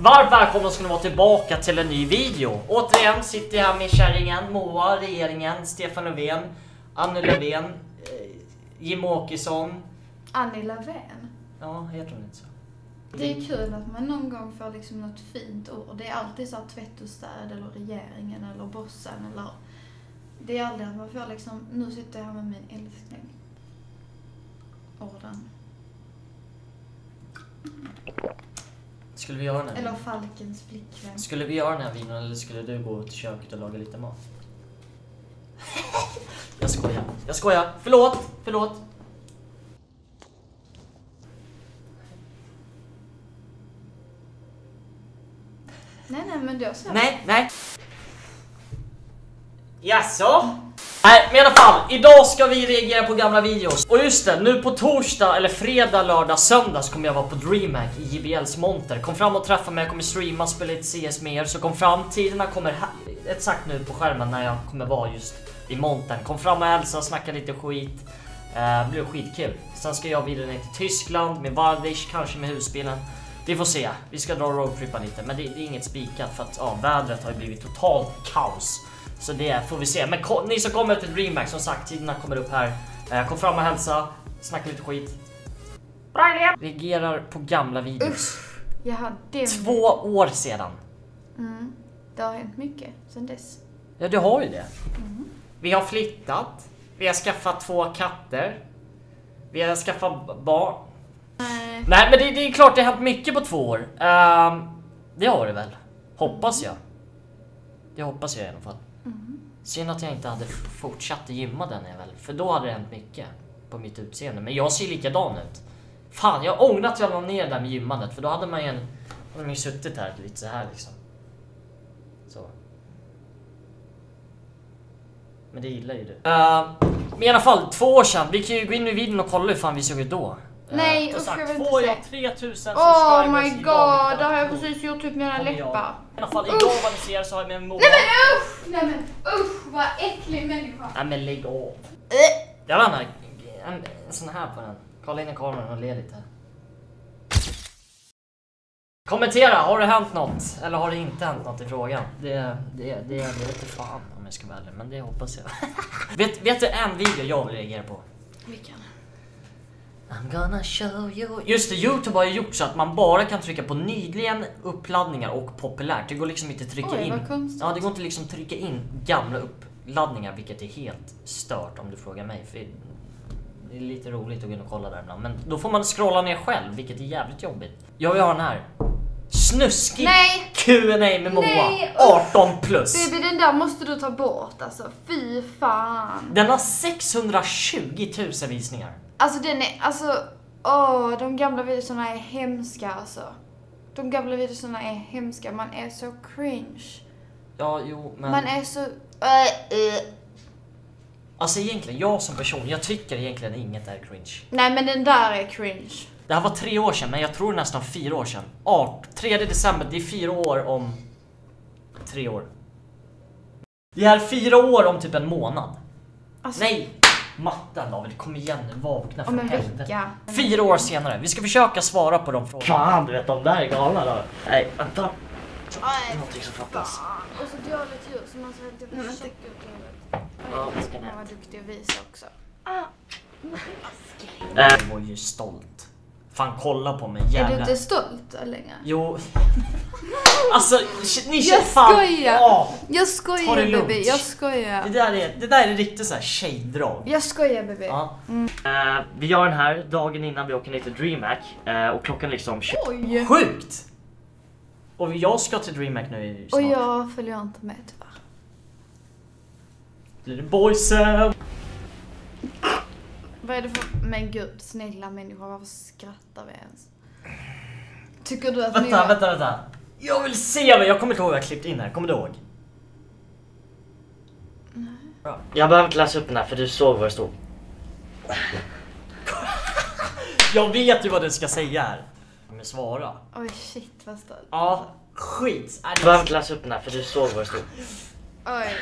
Varmt välkomna ska ni vara tillbaka till en ny video. Återigen sitter jag här med kärringen, Moa, regeringen, Stefan Löfven, Annie Löfven, eh, Jim Åkesson. Annie Lavén. Ja, heter hon inte så? Det är kul att man någon gång får liksom något fint ord. Det är alltid så här tvätt och städ eller regeringen eller bossen eller... Det är aldrig att man får liksom, nu sitter jag här med min älskling. Orden. Skulle vi göra den här Eller videon? Falkens flickvän. Skulle vi göra den här videon eller skulle du gå till köket och laga lite mat? jag skojar, jag skojar. Förlåt, förlåt. Nej, nej, men då så. Nej, nej. Jaså? Nej, men i alla fall. Idag ska vi reagera på gamla videos. Och just det, nu på torsdag, eller fredag, lördag, söndag så kommer jag vara på DreamHack i JBLs monter. Kom fram och träffa mig, jag kommer streama, spela lite CS med er. Så kom fram, tiderna kommer här, exakt nu på skärmen när jag kommer vara just i montern. Kom fram och hälsa, snacka lite skit. Eh, blir skitkul. Sen ska jag vidare ner till Tyskland med Vardish, kanske med husbilen. Vi får se. Vi ska dra och roadtrippa lite, men det, det är inget spikat för att ja, vädret har ju blivit totalt kaos. Så det får vi se. Men ni som kommer till DreamHack, som sagt, tiderna kommer upp här. Eh, kom fram och hälsa, snacka lite skit. Reagerar på gamla videos. Usch. Jaha, det... Två år sedan. Mm. Det har hänt mycket sen dess. Ja, du har ju det. Vi har flyttat. Vi har skaffat två katter. Vi har skaffat barn. Nej. Nej, men det, det är klart det har hänt mycket på två år. Ehm, det har det väl. Hoppas jag. Det hoppas jag i alla fall. Synd att jag inte hade fortsatt att gymma den är väl. För då hade det hänt mycket på mitt utseende. Men jag ser likadan ut. Fan, jag ångrar att jag la ner det där med gymmandet. För då hade man ju, en, hade man ju suttit här lite så här liksom. Så. Men det gillar ju du. Uh, men i alla fall, två år sedan. Vi kan ju gå in i videon och kolla hur fan vi såg ut då. Eh, Nej, som usch, jag vill får inte jag 3000 Oh subscribers my idag, god, det har jag precis gjort upp mina läppar. I alla fall idag vad ni ser så har jag med Moa. Nej men usch! Nej men usch vad äcklig människa. Nej men lägg av. Jag vet inte, en, sån här på den. Kolla in i kameran och le lite. Kommentera, har det hänt något? Eller har det inte hänt något i frågan? Det, det, det, det vet inte fan om jag ska vara ärlig, men det hoppas jag. vet, vet du en video jag vill reagera på? Vilken? I'm gonna show you. Just det, Youtube har ju gjort så att man bara kan trycka på nyligen uppladdningar och populärt. Det går liksom inte att trycka Oj, in. vad konstigt. Ja, det går inte liksom att trycka in gamla uppladdningar, vilket är helt stört om du frågar mig. För det är lite roligt att gå in och kolla där ibland. Men då får man scrolla ner själv, vilket är jävligt jobbigt. Jag vill ha den här. Snuskig Nej! Q&A med Moa. Nej, 18 plus. Baby den där måste du ta bort alltså. Fy fan. Den har 620 000 visningar. Alltså den är, alltså, åh, de gamla videorna är hemska alltså. De gamla videorna är hemska, man är så cringe. Ja, jo, men... Man är så, äh, äh. Alltså egentligen, jag som person, jag tycker egentligen inget är cringe. Nej men den där är cringe. Det här var tre år sedan, men jag tror nästan fyra år sedan. Art, 3 december, det är fyra år om... Tre år. Det är fyra år om typ en månad. Alltså, Nej! Matten David, kom igen nu, vakna för helvete. Fyra år senare, vi ska försöka svara på de frågorna. Fan, du vet de där är galna då. Nej, vänta. Det är någonting som fattas. Och så dåligt ljud så man ser helt jävla check ut. Ja, var duktig att visa också. Äh, jag var ju stolt. Fan kolla på mig Är jävlar. du inte stolt längre? Jo. alltså, ni känner fan... skojar. Åh, Jag skojar det baby, jag det, skojar. där är, det där är riktigt såhär tjejdrag. Jag skojar baby. Ja. Eh, vi gör den här dagen innan vi åker ner till DreamHack eh, och klockan är liksom 20. Oj! Sjukt! Och jag ska till DreamHack nu snart. Och jag följer inte med tyvärr. Blir det boysen? Vad är det för... Men gud, snälla människor, varför skrattar vi ens? Tycker du att ni... Vänta, vänta, vänta. Jag vill se mig, jag kommer inte ihåg vad jag klippt in här, kommer du ihåg? Bra. Jag behöver inte läsa upp den här för du såg vad det stod. jag vet ju vad du ska säga här. Men svara. Oj shit vad stolt. Ja, skit. Jag behöver inte läsa upp den här för du såg vad det stod. Oj.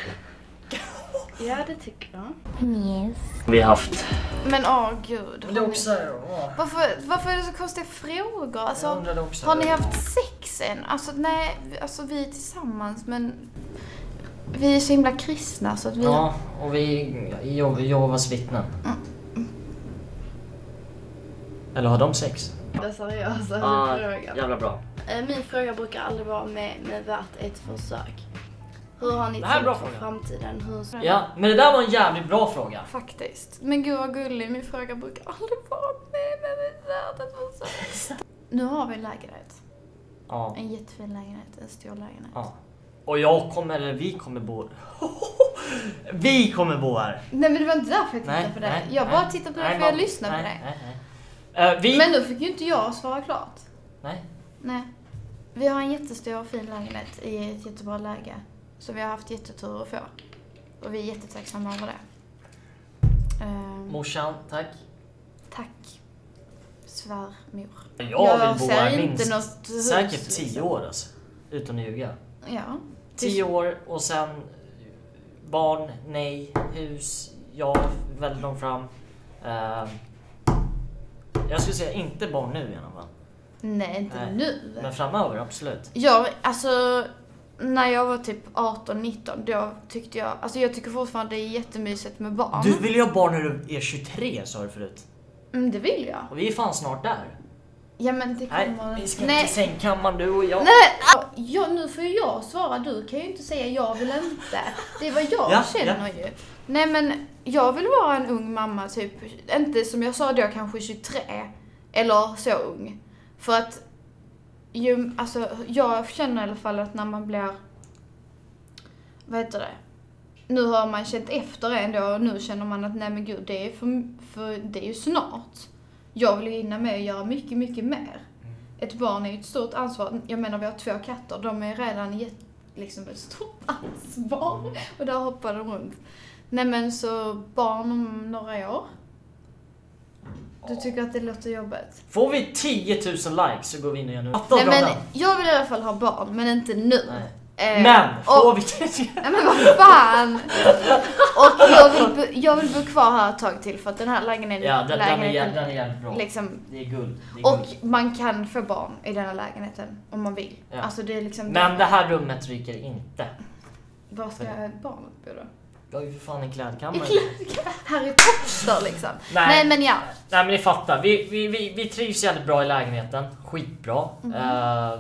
Ja det tycker jag. Vi har haft. Men åh gud. Men det är också... Åh, Varför, varför är det så konstiga frågor? Alltså, har ni haft sex än. Alltså nej, alltså vi är tillsammans men vi är så himla kristna så att vi... Ja, och vi är Jehov- Jehovas vittnen. Eller har de sex? Det seriösa Ah, frågan. jävla bra. Eh, Min fråga brukar aldrig vara med, med värt ett försök. Hur har ni Det här är en bra tänkt för fråga. framtiden? Hur... Ja, men det där var en jävligt bra fråga. Faktiskt. Men gud vad gullig, min fråga brukar aldrig vara med men vi är värt ett försök. Nu har vi en lägenhet. Ja. En jättefin lägenhet, en stor lägenhet. ja. Och jag kommer, eller vi kommer bo... vi kommer bo här. Nej men det var inte därför jag tittade på det. jag bara tittade på det för jag man- lyssnade nej, på det. Nej, nej. Eh, vi... Men nu fick ju inte jag svara klart. Nej. Nej. Vi har en jättestor och fin lägenhet i ett jättebra läge. Så vi har haft jättetur att få. Och vi är jättetacksamma över det. Ehm, Morsan, tack. tack. Svärmor. Jag, Jag vill bo här minst något säkert tio liksom. år alltså. Utan att ljuga. Ja. Tio år och sen barn, nej, hus, ja, väljer de fram. Ehm, jag skulle säga inte barn nu i alla fall. Nej, inte Nej. nu. Men framöver, absolut. Jag, alltså, när jag var typ 18-19, då tyckte jag, alltså jag tycker fortfarande det är jättemysigt med barn. Du vill ju ha barn när du är 23 sa du förut. Mm, det vill jag. Och vi är fan snart där. Ja men det Nej, kommer... vi ska Nej. till sängkammaren du och jag. Nej, ja, nu får ju jag svara. Du kan ju inte säga jag vill inte. Det är vad jag Ja, känner ju. Nej men, jag vill vara en ung mamma, typ, inte som jag sa då kanske 23, eller så ung. För att, ju, alltså, jag känner i alla fall att när man blir, vad heter det? Nu har man känt efter ändå och nu känner man att nej men gud, det är, för, för, det är ju snart. Jag vill ju hinna med och göra mycket, mycket mer. Ett barn är ju ett stort ansvar. Jag menar, vi har två katter. De är redan jätte, liksom ett stort ansvar. Och där hoppar de runt. Nej men så barn om några år. Du tycker att det låter jobbigt? Får vi 10 000 likes så går vi in och gör nu. Nej men jag vill i alla fall ha barn, men inte nu. Nej. Eh, Men, får och, vi... Nej men vad fan! Och jag vill, bo, jag vill bo kvar här ett tag till för att den här lägenheten, ja, den, den, är, lägenheten den är jävligt bra. liksom Det är guld. Det är Och guld. man kan få barn i den här lägenheten om man vill. Ja. Alltså det är liksom... Men det här rummet ryker inte. Var ska barnet bo då? Jag har ju för fan en klädkammare. Harry Potter liksom. Nej. Nej men ja. Nej men ni fattar, vi, vi, vi, vi trivs jävligt bra i lägenheten. Skitbra. Mhm. Eh,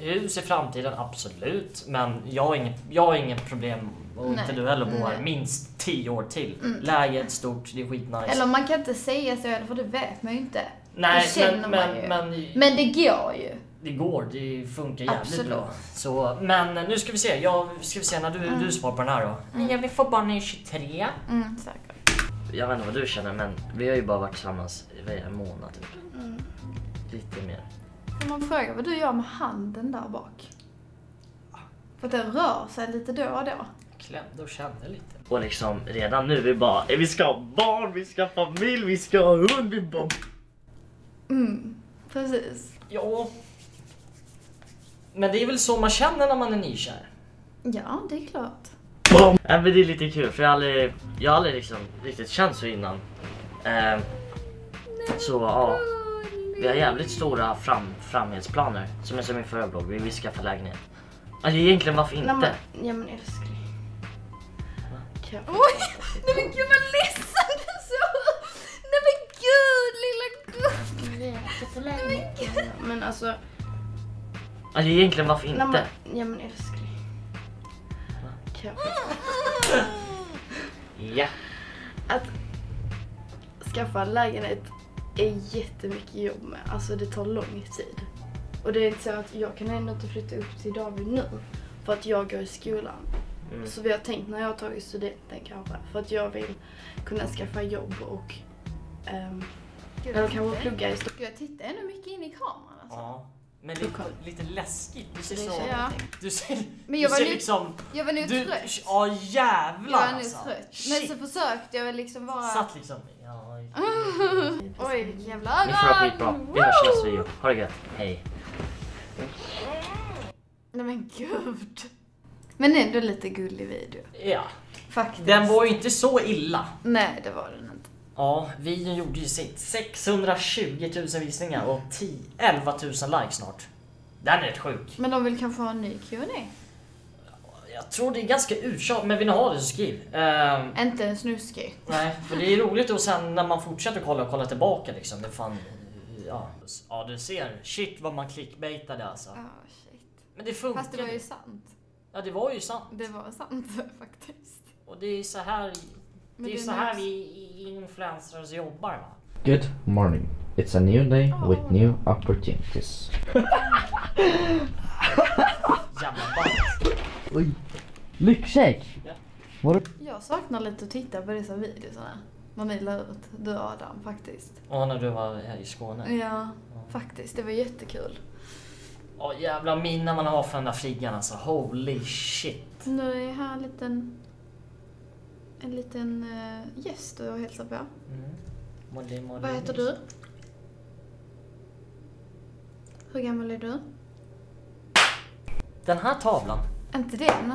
hus i framtiden, absolut. Men jag har inget, jag har inget problem, och inte du heller, bo här minst 10 år till. Mm. Läget stort, det är skitnice. Eller man kan inte säga så för det vet man ju inte. Nej, men, men, ju. men, Men det går ju. Det går, det funkar jävligt Absolut. bra. Så, men nu ska vi se, jag, ska vi se när du, Mm. du svarar på den här då. Jag vill få barn är 23. Mm, säkert. Jag vet inte vad du känner men vi har ju bara varit tillsammans i en månad typ. Mm. Lite mer. Får man fråga vad du gör med handen där bak? För att den rör sig lite då och då. Klämde och kände lite. Och liksom redan nu vi bara, "Eh, vi ska ha barn, vi ska ha familj, vi ska ha hund, vi bara... Mm, precis. Ja. Men det är väl så man känner när man är nykär. Ja, det är klart. Ja, men det är lite kul för jag har aldrig, jag har aldrig liksom riktigt känt så innan. Ehm, så ja, vi har jävligt stora fram, framtidsplaner. Som jag sa i min förra blogg, vi vill skaffa lägenhet. Alltså egentligen varför inte? Nej, men, ja men älskling. Oj! Nej men gud vad ledsen du såg Nej men gud lilla gud! Men alltså, Alltså egentligen varför nej, inte? men, ja men älskling. Ja. Att skaffa en lägenhet är jättemycket jobb med. Alltså det tar lång tid. Och det är inte så att jag kan ändå inte flytta upp till David nu. För att jag går i skolan. Mm. Så vi har tänkt när jag har tagit studenten kanske. För att jag vill kunna skaffa jobb och ehm, eller kanske plugga i Stockholm. Jag tittar ändå mycket in i kameran alltså. Ja. Men lite, lite läskigt. Du ser så... Ja. Du ser, Men jag du var ser nu- liksom... Jag var nog Du, trött. ja Jag jävlar var nog alltså. trött. Men Shit. så försökte jag väl liksom bara... Satt liksom... Ja, Oi, jävla Ni får ha skitbra. Vi hörs i nästa video. Ha det gött. Hej. Nej men gud. Men ändå lite gullig video. Ja. Faktiskt. Den var ju inte så illa. Nej det var den. Ja, videon gjorde ju sitt. 620 000 visningar och 10, 11 000 likes snart. Den är rätt sjuk. Men de vill kanske ha en ny Q&A. Jag tror det är ganska uttjatat, men vill ni ha det så skriv. Ehm, Inte en snuskig. nej, för det är roligt och sen när man fortsätter kolla och kolla tillbaka liksom. Det fan... Ja, ja du ser. Shit vad man clickbaitade alltså. Ja, shit. Men det funkar. Fast det var ju sant. Ja, det var ju sant. Det var sant faktiskt. Och det är så här... Men det är är så här vi influencers jobbar va. Good morning. It's a new day with new opportunities. Jävla bajs. Oj. Lyxcheck! Jag saknar lite att titta på dessa videorna. Ni la ut, du Adam faktiskt. Och när du var här i Skåne. Ja, faktiskt. Det var jättekul. Åh jävla minne man har för den där fliggan alltså. Holy shit. Nu är här en liten, en liten uh, gäst du hälsar på. Mm. Molly, Molly. Vad heter du? Hur gammal är du? Den här tavlan. Inte den.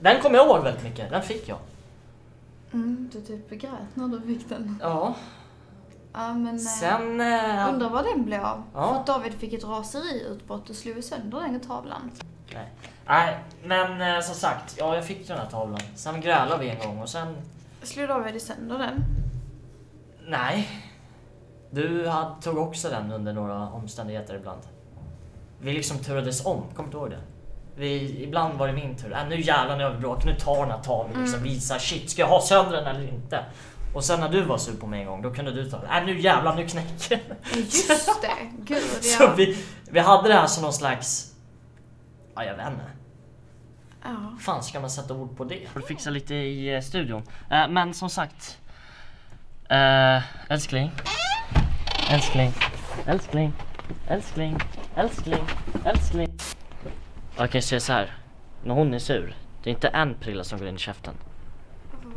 Den kommer jag ihåg väldigt mycket. Den fick jag. Mm, du typ grät när du fick den. Ja. Ja men... eh, Sen... Eh, Undrar vad den blev av. Ja. För att David fick ett raseriutbrott och slog sönder den tavlan. Nej. nej, men eh, som sagt. Ja, jag fick den här tavlan. Sen grälade vi en gång och sen... Slog David sönder den? Nej. Du hade, tog också den under några omständigheter ibland. Vi liksom turades om, kommer du ihåg det? Vi, ibland var det min tur. Äh, nu jävlar nu överbråk, nu tar den här tavlan liksom. Visar shit, ska jag ha sönder den eller inte? Och sen när du var sur på mig en gång, då kunde du ta den. Äh, nu jävlar, nu knäcker den. Just det! Gud Så ja. vi, vi hade det här som någon slags... Ja, jag vet inte. ja. fan ska man sätta ord på det? Får fixa lite i eh, studion. Eh, men som sagt. Uh, älskling. Älskling. Älskling. Älskling. Älskling. Älskling. Okej, så så här. När hon är sur, det är inte en prilla som går in i käften.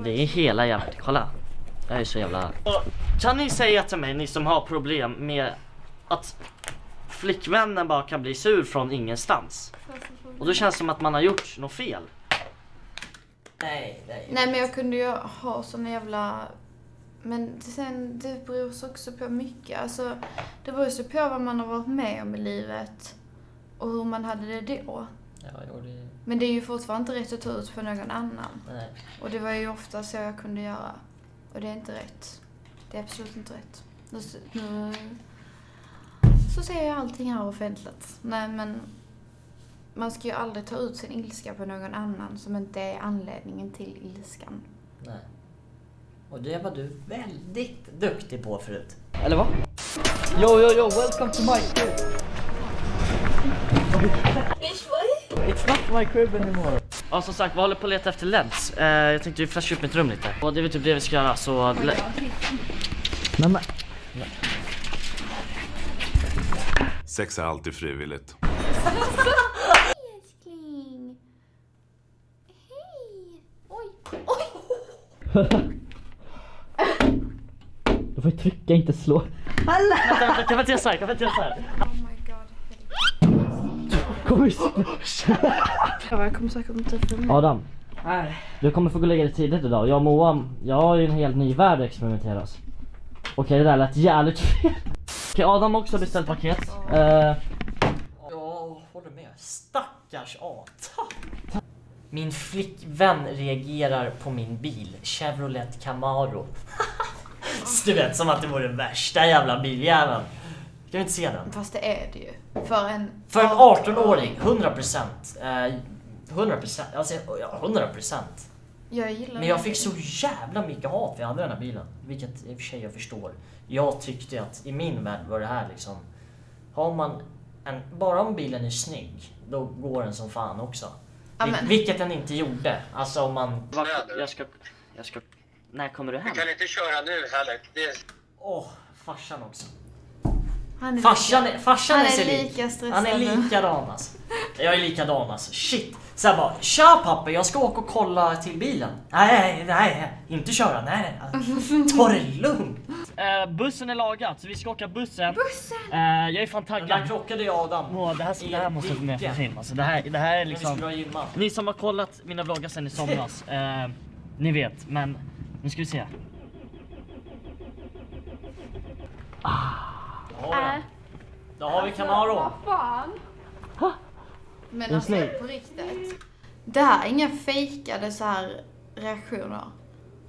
Det är hela jävla... Kolla. Jag är så jävla... Kan ni säga till mig, ni som har problem med att flickvännen bara kan bli sur från ingenstans? Och då känns det som att man har gjort något fel. Nej, nej. Nej men jag kunde ju ha såna jävla... Men sen, det beror så också på mycket. Alltså, det beror så på vad man har varit med om i livet. Och hur man hade det då. Ja, jo, det... Men det är ju fortfarande inte rätt att ta ut för någon annan. Nej. Och det var ju ofta så jag kunde göra. Och det är inte rätt. Det är absolut inte rätt. Nu så ser jag allting här offentligt. Nej men man ska ju aldrig ta ut sin ilska på någon annan som inte är anledningen till ilskan. nej. Och det var du väldigt duktig på förut. Eller vad? Yo yo yo, welcome to my crib. It's not my crib anymore. Ja som sagt, vi håller på att leta efter lens. Eh, jag tänkte vi flashar upp mitt rum lite. Och det är väl typ det vi ska göra så... Men, men Sex är alltid frivilligt. Älskling! Hej! Oj! Oj! du får ju trycka, inte slå. Vänta, vänta, kan vi inte göra såhär? Kan vi inte göra såhär? Oh my god. Kom hit. Ja, jag kommer säkert inte filma. Adam. Du kommer få gå och lägga dig tidigt idag. Jag och Moa, jag har ju en helt ny värld att experimentera oss. Okej det där lät jävligt fel. Okej Adam har också beställt paket. Eh, Jag håller med. Stackars At. Min flickvän reagerar på min bil, Chevrolet Camaro. du vet, som att det vore den värsta jävla biljäveln. Kan vi inte se den? Fast det är det ju. För en... För en 18-åring, 100%. Eh, 100%, alltså ja, 100%. Jag gillar Men jag fick så jävla mycket hat för jag hade den här bilen. Vilket i och för sig jag förstår. Jag tyckte att i min värld var det här liksom... Har man en, bara om bilen är snygg, då går den som fan också. Vil- Vilket den inte gjorde. Alltså om man... Jag ska... Jag ska... När kommer du hem? kan inte köra nu heller. Åh, farsan också. Han är Farsan lika- farsan han är, är lika stressad Han är likadan alltså. Jag är likadan alltså. Shit. Så jag bara, tja pappa jag ska åka och kolla till bilen. Nej, nej, inte köra, nej. Ta det lugnt. Uh, bussen är lagad så vi ska åka bussen. Bussen! jag är fan taggad. Den där krockade jag Adam. Åh, det här, det här måste med för film. Alltså, det, här, det här är liksom... Ni som har kollat mina vloggar sen i somras, eh, ni vet. Men nu ska vi se. Då har vi den. Då har vi Camaro. Vad fan? Men En alltså på riktigt. Det här är inga fejkade så här reaktioner.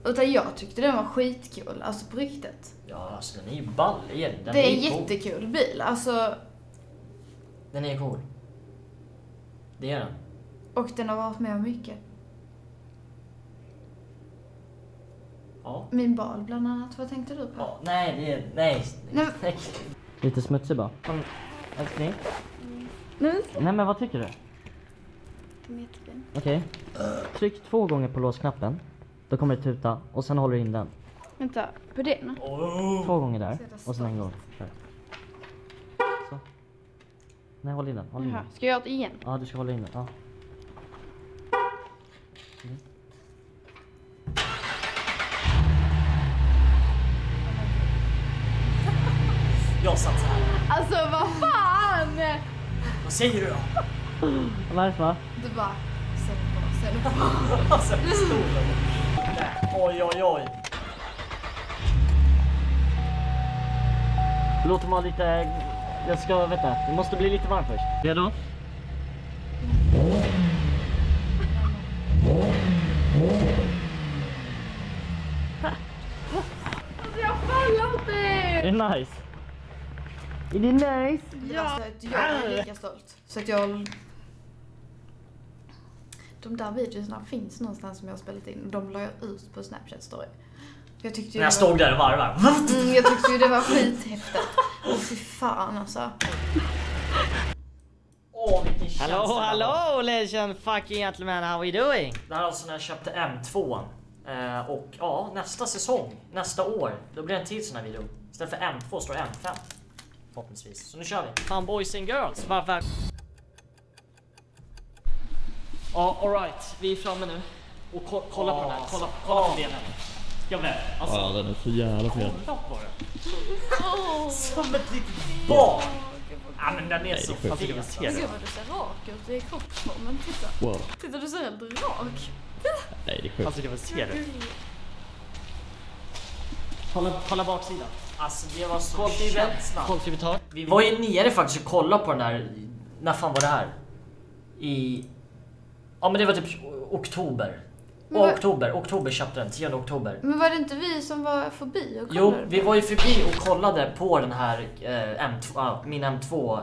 Utan jag tyckte den var skitkul, alltså på riktigt. Ja, alltså den är ju ball. Den är, det är en ju cool. jättekul bil, alltså. Den är cool. Det är den. Och den har varit med om mycket. Ja. Min bal bland annat, vad tänkte du på? ja nej, det är... Nej. Nej. nej. Lite smutsig bara. Kom, Älskling. Nej, Nej men vad tycker du? men jättefin. Okej. Tryck två gånger på låsknappen. Då kommer det tuta och sen håller du in den. Vänta, på den? Två gånger där och sen en gång. Kör. Så. Nej håll in den. Håll in den. ska jag göra det igen? Ja du ska hålla in den. Ja. Jag satt så här. Alltså vad fan! Vad säger du då? Nice va? Du bara, sätt på, sätt på. Alltså, pistolen. Oj, oj, oj. Låt mig ha lite... Jag ska, vänta. Det måste bli lite varmt först. Redo? Jag pallar inte! Är det nice? Är det nice? Ja. Alltså, jag är lika stolt. Så att jag... De där videorna finns någonstans som jag har spelat in. De la jag ut på Snapchat story. Jag tyckte ju När jag var- stod där och varvade. Mm, jag tyckte ju det var skithäftigt. Åh fy fan alltså. Åh, vilken var. hello ladies and fucking gentlemen, how are you doing? Det här är alltså när jag köpte M2. Eh, och ja, nästa säsong, nästa år, då blir det en till sån här video. Istället för M2 står det M5. Förhoppningsvis. Så nu kör vi. Fan boys and girls, varför? Ja, alright. Vi är framme nu. Och ko- kolla på den här. Kolla, kolla på benen. Jag vet. Alltså, Ja, den är så jävla fet. kolla på den. Som ett litet barn. Ja men den är så sjukt. fet. Men gud vad du ser rak ut i kroppsformen. Titta. Wow. Titta du ser helt rak. Nej, det är sjukt. Alltså det var ser du? Kolla, kolla baksidan. Alltså det var så känsla. Kolfibertak. Vi var ju nere faktiskt och kollade på den där, när fan var det här? I... Ja men det var typ oktober. Men vad- oktober, oktober köpte den, 10 oktober. Men var det inte vi som var förbi och Jo, kollade? vi var ju förbi och kollade på den här eh, M2, ja, min M2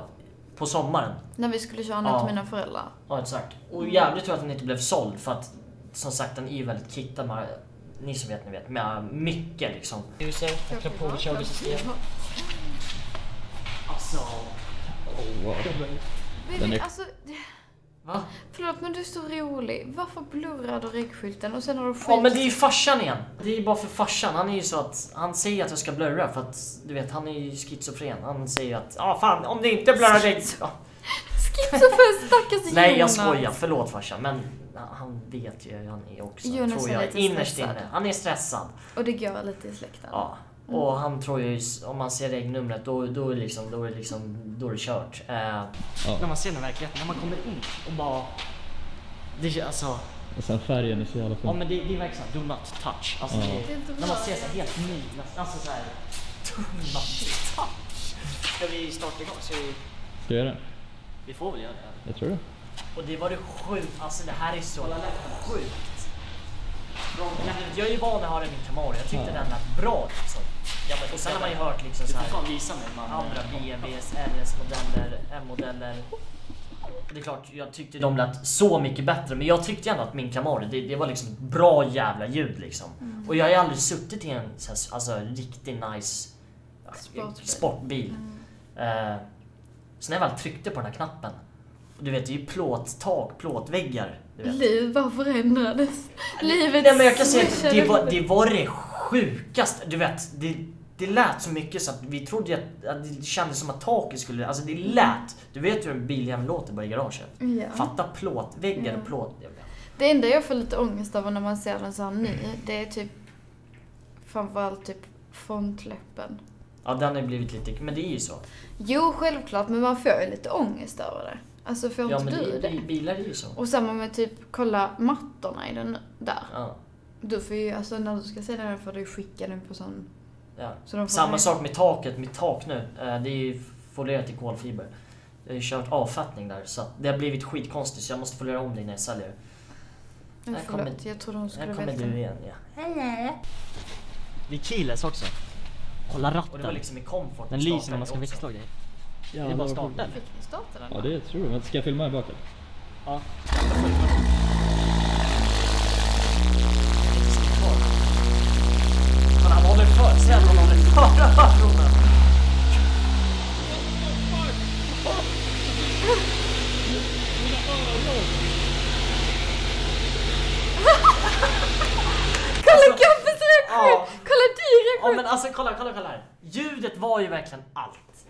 på sommaren. När vi skulle köra ner Ja. till mina föräldrar. Ja exakt. Och jävligt tur att den inte blev såld för att som sagt den är ju väldigt kittad med, ni som vet ni vet, med mycket liksom. User, Påkörningssystem. Alltså, Oh, wow. Men Den är- Alltså, va? förlåt men du är så rolig. Varför blurrar du regskylten och sen har du skit? Ja men det är ju farsan igen. Det är ju bara för farsan. Han är ju så att han säger att jag ska blurra för att du vet han är ju schizofren. Han säger att ja ah, fan om det inte blurrar dig. Ja. Schizofren stackars Nej jag Jonas. skojar, förlåt farsan men han vet ju hur han är också. Jonas tror jag innerst stressad. inne. Han är stressad. Och det går lite i släkten. Ja. Och han tror ju om man ser regnumret då, då, är liksom, då är det liksom, då är det kört. Eh, När man ser den verkligheten, när man kommer in och bara... Det är alltså... Och sen färgen är så jävla ja fin. men det, det är verkligen såhär, do not touch. Alltså, Ja. det, Det när man ser så här helt ny, alltså såhär, do not touch. Ska vi starta igång? Ska vi, Ska jag göra det? vi får väl göra det. Jag tror det. Och det var det sjukt, alltså det här är så sjukt. Jag är ju van att ha den i min Camaro, jag tyckte den lät bra liksom. Ja, men, och sen har man ju hört liksom så här, visa mig man. andra BMWs, RS-modeller, M-modeller. Det är klart, jag tyckte de lät så mycket bättre, men jag tyckte ändå att min Camaro, det, det var liksom bra jävla ljud liksom. Och jag har ju aldrig suttit i en så här, alltså, riktigt nice Sportbil. sportbil. Eh, så när jag väl tryckte på den här knappen, du vet det är ju plåttak, plåtväggar. Du. Livet bara förändrades. Livet Nej men jag kan säga att det var, det var det sjukaste. Du vet, det, det lät så mycket så att vi trodde att, att det kändes som att taket skulle... Alltså det lät. Du vet hur en biljävel låter bara i garaget. Ja. Fatta plåtväggar och plåt... Det enda jag får lite ångest över när man ser den så här ny, det är typ framförallt typ frontläppen. Ja den har blivit lite... Men det är ju så. Jo, självklart, men man får ju lite ångest över det. Alltså får Ja inte du det, det, bilar är ju så. Och samma med typ, kolla mattorna i den där. Ja, Du får ju, alltså när du ska sälja den får du skicka den på sån... ja. Så de får Samma sak med taket. Mitt tak nu, eh, det är ju folierat i kolfiber. Jag har ju kört avfattning där så det har blivit skitkonstigt så jag måste göra om det innan jag säljer det. Här kommer- jag trodde hon skulle Här kommer du igen ja. Det är keyless också. Kolla Och det ratten. var liksom i comfort. Den lyser när man ska växla och grejer. Ja, det är bara eller? Fick ni starta den? Ja det tror jag. Men Ska jag filma här bak eller? Ja.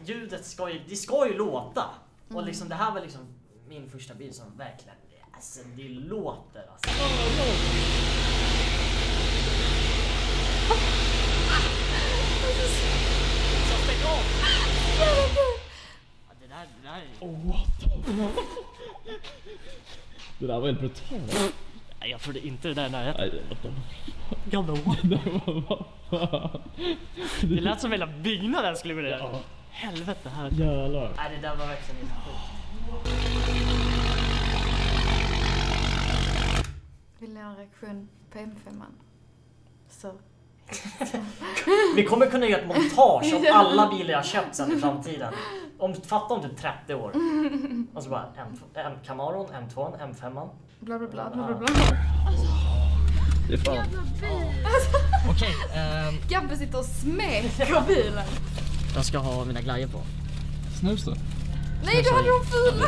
Ljudet ska ju, det ska ju låta. Och liksom det här var liksom min första bil som verkligen, alltså det låter alltså. Det där, det där är... Oh, what Det där var helt brutalt. Nej, jag trodde inte det där är närheten. Gamla what? Det där var vad fan. Det lät som hela byggnaden skulle gå ner. Helvete här. Jävlar. Nej det där var verkligen inte sjukt. Vill ni ha en reaktion på M5? Så. Vi kommer kunna göra ett montage av alla bilar jag köpt sen i framtiden. Om, fatta om typ 30 år. Och så bara M, M Camaron, M2, M5. Bla bla bla bla bla bla. Det är fan. Okej, ehm, Gabbe sitter och smeker bilen. Jag ska ha mina glajjor på. Snus då? Nej du hade dem fula!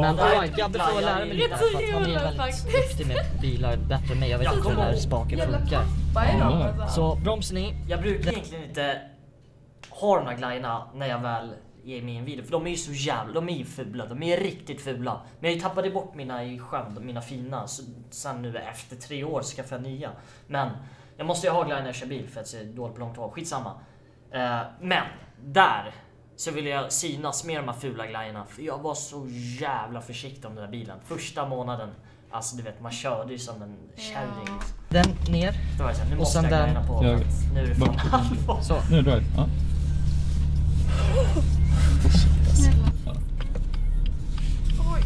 Men där är alright, Gabbe får lära mig i lite för att han är väldigt faktiskt. duktig med bilar, bättre än mig. Jag vet Jag inte hur den här spaken funkar. Är Ja. Så bromsen i. Jag brukar egentligen inte ha de här glajjorna när jag väl ger mig en video. För de är ju så jävla, de är ju fula. De är riktigt fula. Men jag tappade bort mina i de- mina fina. Så sen nu efter tre år skaffade jag nya. Men jag måste ju ha glajjor när jag kör bil för att se dåligt på långt håll. Skitsamma. Eh, men där så vill jag synas med de här fula glajjorna. För jag var så jävla försiktig om den där bilen. Första månaden. Alltså du vet man körde ju som en kärring. Ja. Den ner. Då var jag såhär, nu Och måste jag den- glajjorna på. Jag- Nu är det fan allvar. Så. Nu är det right. Ja. Oj.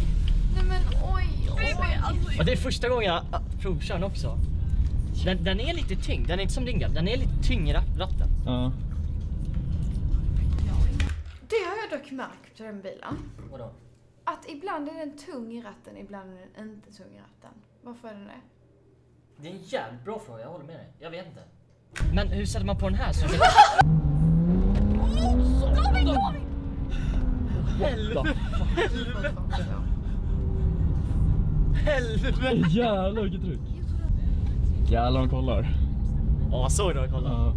Nej men oj, oj. Och det är första gången jag provkör också. Den, den är lite tyngd, den är inte som din. Den är lite tyngre ratten. Ja. Det har jag dock märkt på den bilen. Vadå? Att ibland är den tung i ratten, ibland är den inte tung i ratten. Varför är den det? Det är en jävligt bra fråga, jag håller med dig. Jag vet inte. Men hur sätter man på den här? Så det... Helvete! Jävlar vilket tryck. Jävlar de kollar. Ja, såg du? Kolla. Ja.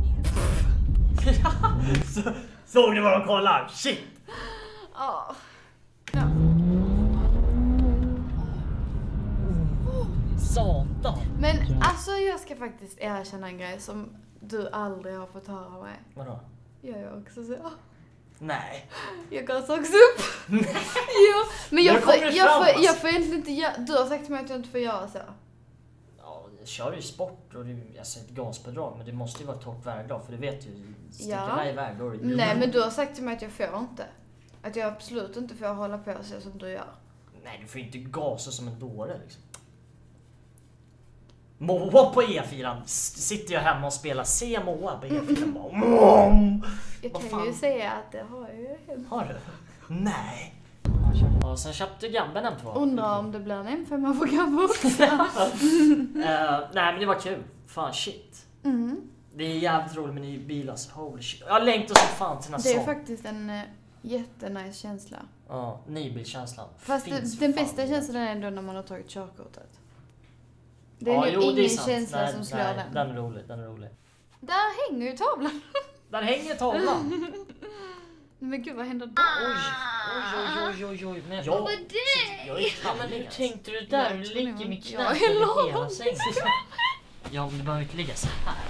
Så, såg ni vad de kollar? Shit! Ja. Satan! Men alltså jag ska faktiskt erkänna en grej som du aldrig har fått höra av mig. Vadå? Jag gör också så. Nej. Jag gasar också upp. jo, men jag Nu får, jag, får, jag får egentligen inte göra, du har sagt till mig att jag inte får göra så. Jag kör ju sport och det alltså ett gaspedal men det måste ju vara torrt väglag för du vet ju, sticker Ja. iväg då Nej men du har sagt till mig att jag får inte. Att jag absolut inte får hålla på så som du gör. Nej du får ju inte gasa som en dåre liksom. Moa på E4 s- sitter jag hemma och spelar Se Moa på E4 bara mm. Jag Vad kan ju säga att det har ju hänt. Har du? Nej. Ja, sen köpte Gabben en två. Undrar om det blir en M5 på Gabbe också. Eh, nej men det var kul. Fan shit. Mm. Det är jävligt roligt med ny bil alltså. Holy shit. Jag längtar som fan till nästa Det är faktiskt en uh, jättenice känsla. Ja, nybilkänslan. Fast Finns det, den bästa inte. känslan är ändå när man har tagit körkortet. Det är Ja, jo, det är ingen känsla nej, som slår nej, den. Den är rolig, den är rolig. Där hänger ju tavlan. Där hänger tavlan. Men gud vad händer då? Oj, oj, oj, oj, oj. Men jag, jag är kallning alltså. Tänkte du där? Du ligger med knät är över hela sängen. Ja, men du behöver inte ligga så här.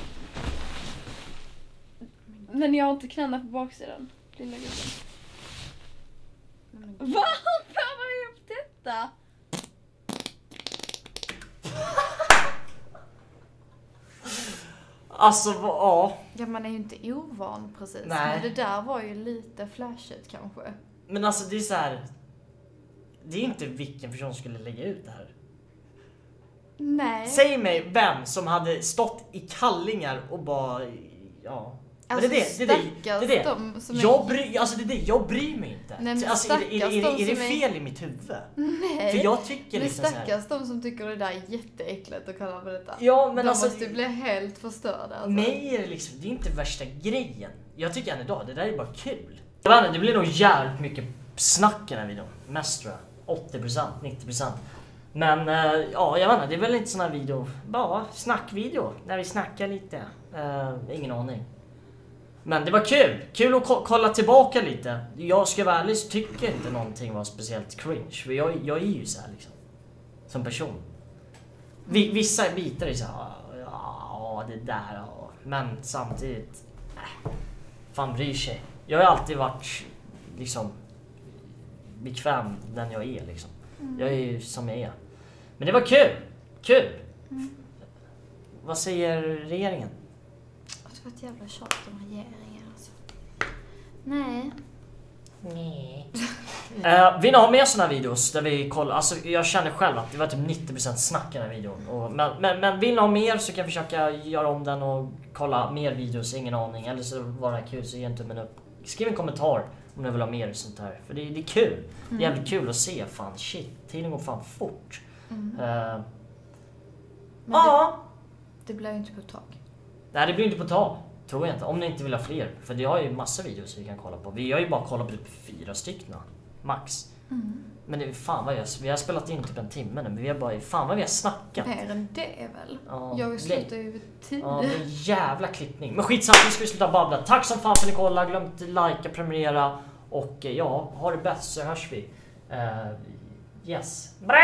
Men jag har inte knäna på baksidan. Lilla gubben. Varför har man gjort detta? Alltså, ja. Ja man är ju inte ovan precis. Nej. Men det där var ju lite flashigt kanske. Men alltså det är så här. Det är inte vilken person som skulle lägga ut det här. Nej. Säg mig vem som hade stått i kallingar och bara, ja. Men Alltså det är det, det, är det, stackars det, är det. de som är... Jag bryr, alltså det är det, jag bryr mig inte. Nej, men alltså, är, det, är, är, är det stackars fel i mitt huvud? Nej. För jag tycker Men liksom så här, stackars de som tycker det där är jätteäckligt att kolla på detta. Ja men de alltså, måste bli helt förstörda alltså. mig är det liksom, det är inte värsta grejen. Jag tycker än idag, det där är bara kul. Det blir nog jävligt mycket snack i den här videon. Mest tror jag. 80%, 90%. Men eh, ja, jag vet inte, det är väl inte sån här video, bara snackvideo. När vi snackar lite. Eh, ingen aning. Men det var kul! Kul att ko- kolla tillbaka lite. Jag ska vara ärlig så tycker inte någonting var speciellt cringe. För jag, jag är ju så här liksom. Som person. Vi, vissa bitar är så här, ja det där ja. Men samtidigt, äh, fan bryr sig. Jag har alltid varit liksom bekväm den jag är liksom. Jag är ju som jag är. Men det var kul! Kul! Vad säger regeringen? Var ett jävla tjat om regeringen alltså. Nej. Nej. Uh, vill ni ha mer såna här videos där vi kollar, alltså jag känner själv att det var typ 90% snack i den här videon. Och, men, men, men vill ni ha mer så kan jag försöka göra om den och kolla mer videos, ingen aning. Eller så var det här kul så ge en tummen upp. Skriv en kommentar om ni vill ha mer sånt här. För det, det är kul. Det är jävligt kul att se, fan shit, tiden går fan fort. Mm. Uh, Men ja. det, det blir ju inte på ett tag. Nej det blir inte på tal. Tror jag inte. Om ni inte vill ha fler. För vi har ju massa videos vi kan kolla på. Vi har ju bara kollat på typ fyra stycken. Max. Mm. Men det är fan vad jag, vi har spelat in typ en timme nu. Men vi har bara, fan vad vi har snackat. Mer än det väl? Ja, Jag det- slutar ju vid tio. Ja, det är en jävla klippning. Men skitsamma, nu ska vi sluta babbla. Tack som fan för att ni kollade. Glöm inte likea, prenumerera. Och eh, ja, ha det bäst så hörs vi. Eh, yes. Bra!